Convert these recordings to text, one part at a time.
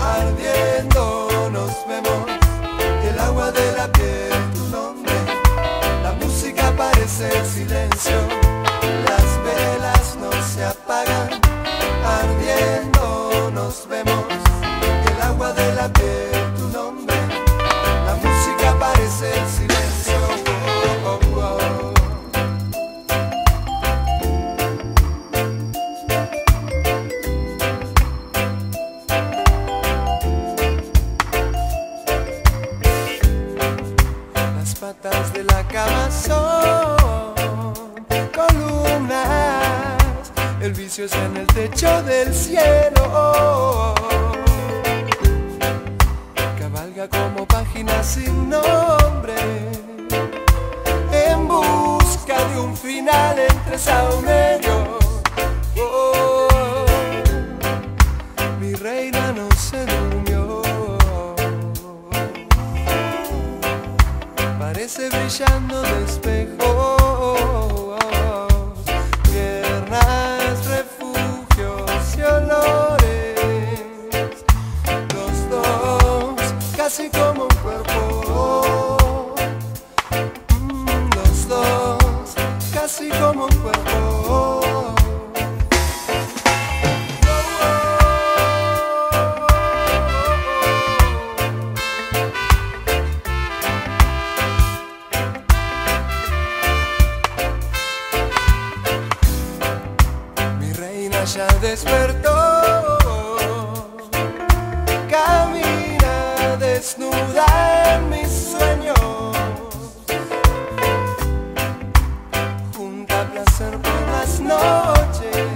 ardiendo nos vemos, el agua de la piel tu nombre, la música parece silencio, las velas no se apagan, ardiendo nos vemos. Columnas, el vicio es en el techo del cielo. Cabalga como página sin nombre, en busca de un final entre saumerios. Oh, mi reina no se durmió. Parece brillando de espejos, ya despertó, camina desnuda en mis sueños, junta placer por las noches,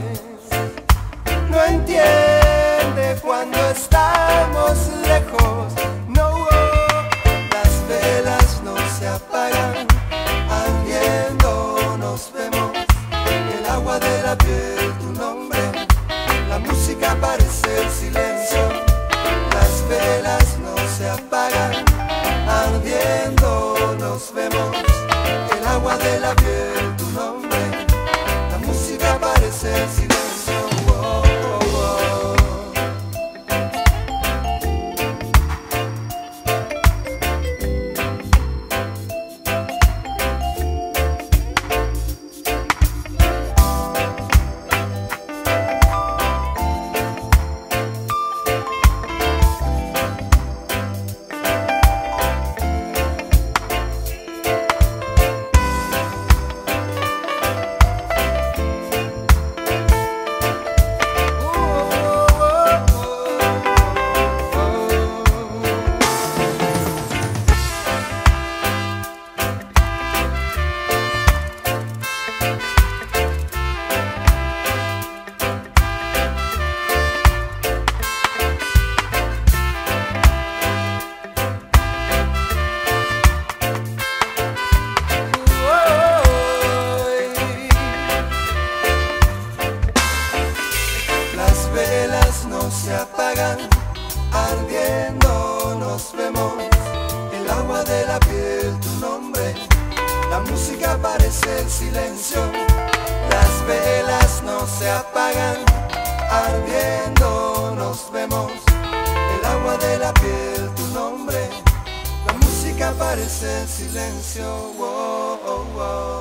se apagan, ardiendo nos vemos. El agua de la piel, tu nombre, la música parece el silencio. Las velas no se apagan, ardiendo nos vemos. El agua de la piel, tu nombre, la música parece el silencio. Oh, oh.